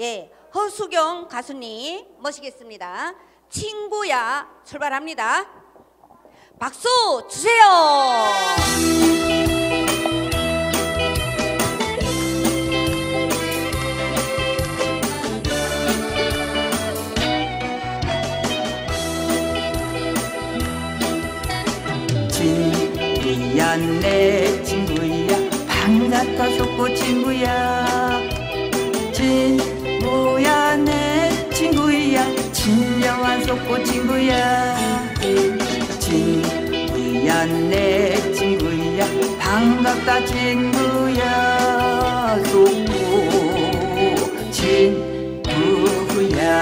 예, 허수경 가수님 모시겠습니다. 친구야 출발합니다. 박수 주세요. 친구야 내 친구야 반갑다 속고 친구야 친 속고 친구야. 친구야 내 친구야. 반갑다 친구야. 속고 친구야.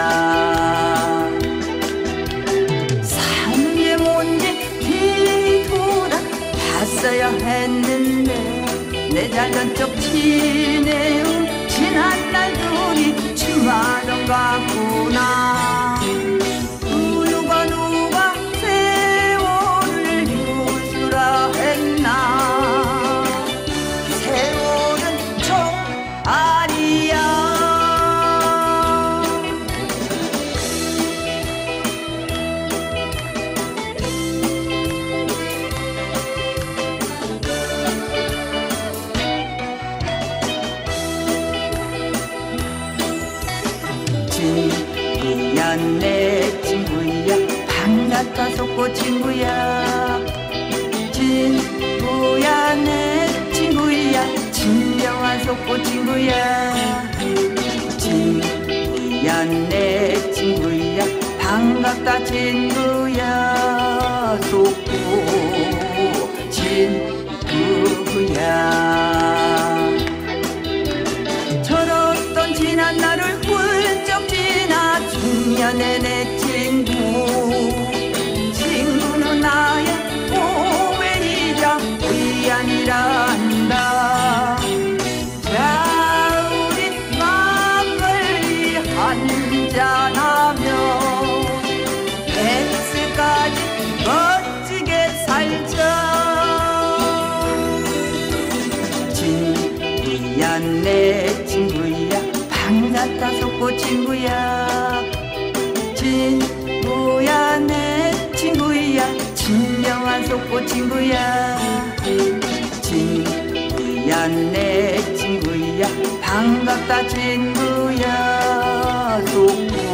게 뭔지 뒤돌아 봤어야 했는데 내 잘난 척 지내온 지난 날들이 치마던 같구나 친구야 내 친구야. 반갑다 속고 친구야. 친구야 내 친구야. 친정한 속고 친구야. 친구야 내 친구야. 반갑다 친구야. 속고 내 친구. 친구는 나의 오해이자 위안이란다. 자 우리 막걸리 한잔하며 백세까지 멋지게 살자. 친구야 내 친구야. 반갑다 속고 친구야 친구야 친정한 속고 친구야? 친구야 내 친구야. 반갑다 친구야. 친구야